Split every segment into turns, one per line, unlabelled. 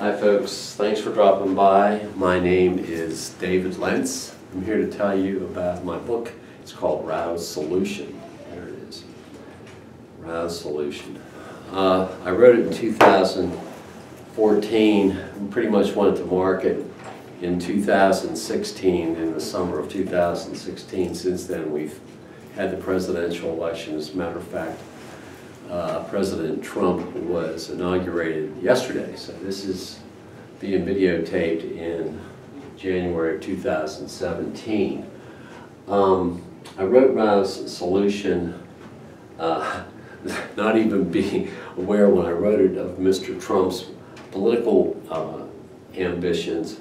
Hi folks, thanks for dropping by. My name is David Lentz. I'm here to tell you about my book. It's called Rao's Solution. There it is. Rao's Solution. Uh, I wrote it in 2014 and pretty much went to market in 2016, in the summer of 2016. Since then, we've had the presidential election. As a matter of fact, uh, President Trump was inaugurated yesterday. So this is being videotaped in January of 2017. Um, I wrote Rao's Solution, uh, not even being aware when I wrote it of Mr. Trump's political uh, ambitions,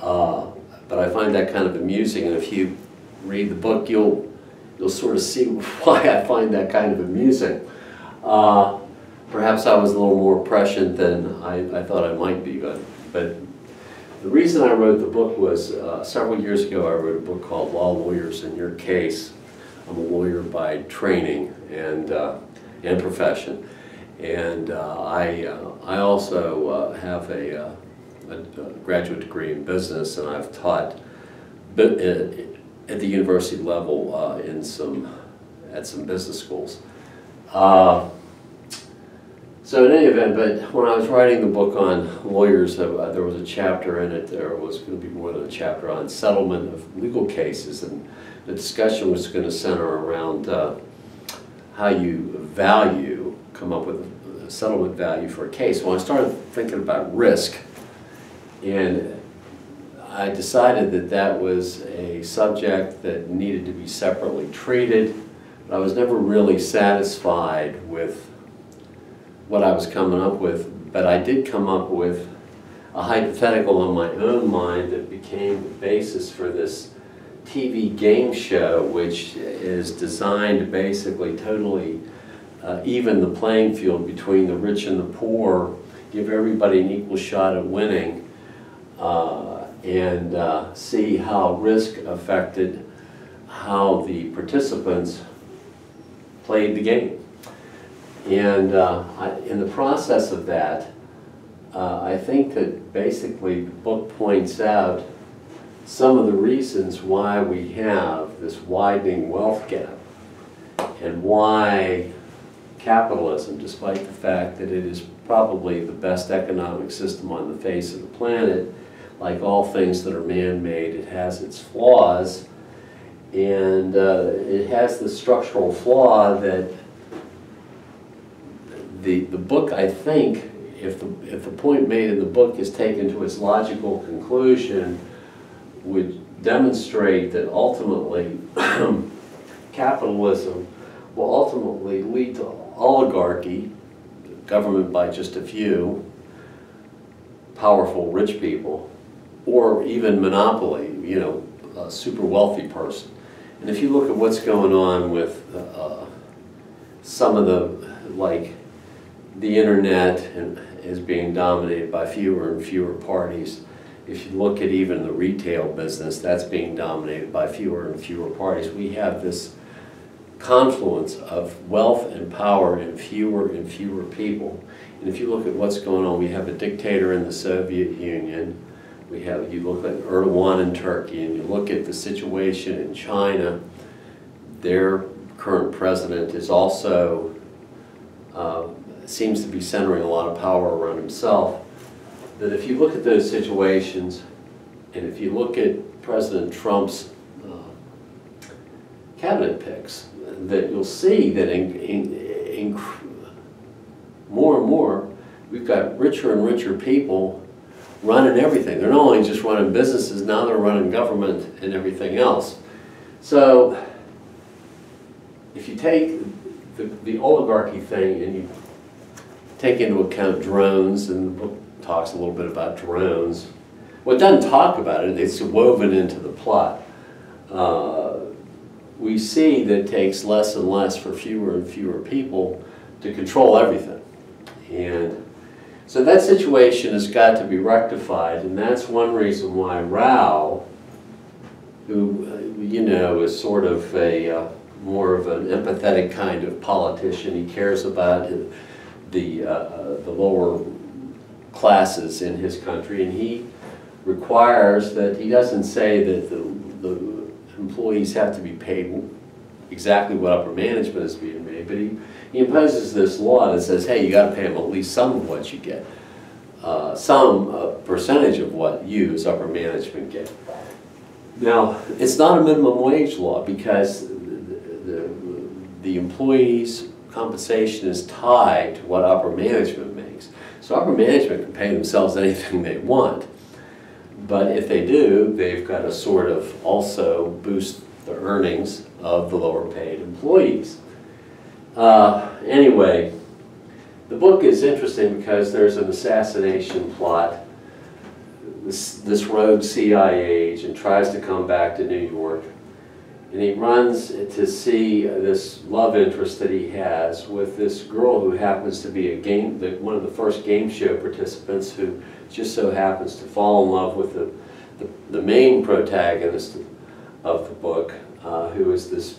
uh, but I find that kind of amusing. And if you read the book, you'll you'll sort of see why I find that kind of amusing. Uh, perhaps I was a little more prescient than I, I, thought I might be, but, but the reason I wrote the book was uh, several years ago I wrote a book called Law Lawyers in Your Case. I'm a lawyer by training and, uh, and profession. And uh, I, uh, I also uh, have a, a, a, graduate degree in business and I've taught at the university level in some, at some business schools. Uh, so in any event, but when I was writing the book on lawyers, uh, there was a chapter in it, there was going to be more than a chapter on settlement of legal cases, and the discussion was going to center around uh, how you value, come up with a settlement value for a case. Well, I started thinking about risk, and I decided that that was a subject that needed to be separately treated but I was never really satisfied with what I was coming up with, but I did come up with a hypothetical in my own mind that became the basis for this TV game show, which is designed to basically totally uh, even the playing field between the rich and the poor, give everybody an equal shot at winning, uh, and uh, see how risk affected how the participants played the game. And uh, I, in the process of that, uh, I think that basically the book points out some of the reasons why we have this widening wealth gap and why capitalism, despite the fact that it is probably the best economic system on the face of the planet, like all things that are man-made, it has its flaws, and uh, it has the structural flaw that the, the book, I think, if the, if the point made in the book is taken to its logical conclusion, would demonstrate that ultimately capitalism will ultimately lead to oligarchy, government by just a few, powerful rich people, or even monopoly, you know, a super wealthy person. And if you look at what's going on with uh, some of the, like, the internet is being dominated by fewer and fewer parties. If you look at even the retail business, that's being dominated by fewer and fewer parties. We have this confluence of wealth and power in fewer and fewer people. And if you look at what's going on, we have a dictator in the Soviet Union, we have, you look at Erdogan in Turkey and you look at the situation in China, their current president is also, uh, seems to be centering a lot of power around himself. That if you look at those situations, and if you look at President Trump's uh, cabinet picks, that you'll see that in, in, in more and more, we've got richer and richer people running everything. They're not only just running businesses, now they're running government and everything else. So if you take the, the oligarchy thing and you take into account drones, and the book talks a little bit about drones, well, it doesn't talk about it, it's woven into the plot. Uh, we see that it takes less and less for fewer and fewer people to control everything. And so that situation has got to be rectified, and that's one reason why Rao, who, uh, you know, is sort of a uh, more of an empathetic kind of politician, he cares about the, uh, the lower classes in his country, and he requires that, he doesn't say that the, the employees have to be paid exactly what upper management is being made, but he, he imposes this law that says, hey, you gotta pay them at least some of what you get. Uh, some uh, percentage of what you as upper management get. Now, it's not a minimum wage law because the, the, the employee's compensation is tied to what upper management makes. So upper management can pay themselves anything they want. But if they do, they've got to sort of also boost the earnings of the lower paid employees. Uh, anyway, the book is interesting because there's an assassination plot. This, this rogue CIA agent tries to come back to New York and he runs to see this love interest that he has with this girl who happens to be a game, the, one of the first game show participants who just so happens to fall in love with the, the, the main protagonist of the book, uh, who is this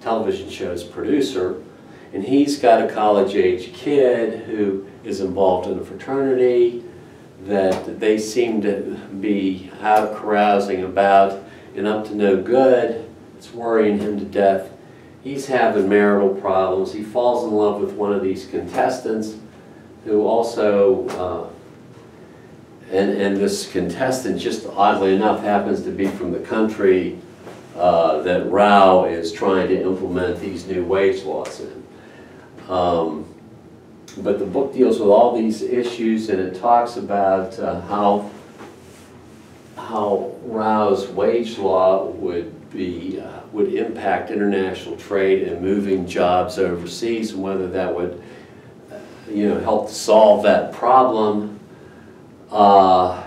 television show's producer. And he's got a college-age kid who is involved in a fraternity that they seem to be out carousing about and up to no good. It's worrying him to death. He's having marital problems. He falls in love with one of these contestants who also, uh, and, and this contestant, just oddly enough, happens to be from the country uh, that Rao is trying to implement these new wage laws in. Um, but the book deals with all these issues and it talks about uh, how how Rao's wage law would be uh, would impact international trade and moving jobs overseas and whether that would you know help solve that problem. Uh,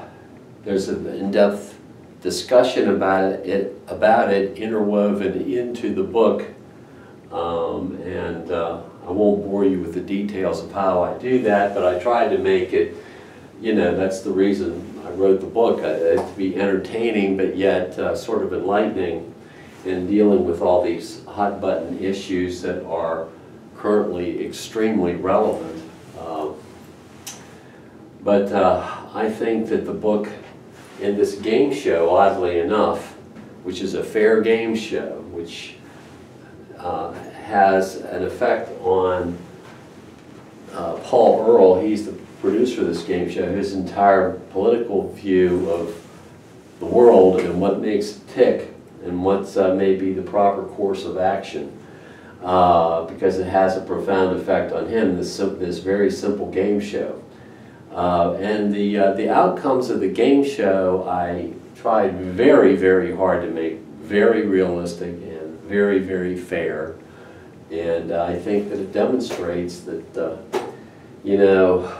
there's an in-depth discussion about it about it interwoven into the book um, and uh, I won't bore you with the details of how I do that, but I tried to make it, you know, that's the reason I wrote the book, uh, to be entertaining but yet uh, sort of enlightening in dealing with all these hot button issues that are currently extremely relevant. Uh, but uh, I think that the book in this game show, oddly enough, which is a fair game show, which uh, has an effect on uh, Paul Earle. He's the producer of this game show. His entire political view of the world and what makes it tick and what uh, may be the proper course of action. Uh, because it has a profound effect on him, this, this very simple game show. Uh, and the, uh, the outcomes of the game show, I tried very, very hard to make very realistic and very, very fair. And uh, I think that it demonstrates that, uh, you know,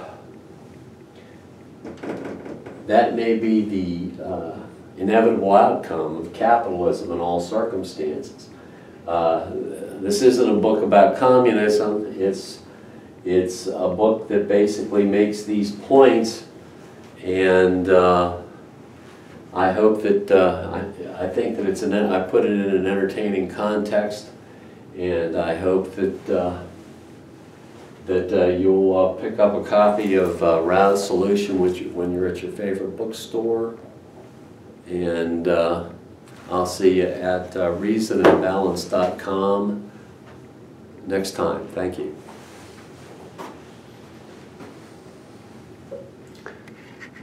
that may be the uh, inevitable outcome of capitalism in all circumstances. Uh, this isn't a book about communism. It's, it's a book that basically makes these points and uh, I hope that, uh, I, I think that it's an, I put it in an entertaining context and I hope that uh, that uh, you'll uh, pick up a copy of uh, Rao's Solution which, when you're at your favorite bookstore. And uh, I'll see you at reasonandbalance.com next time. Thank you.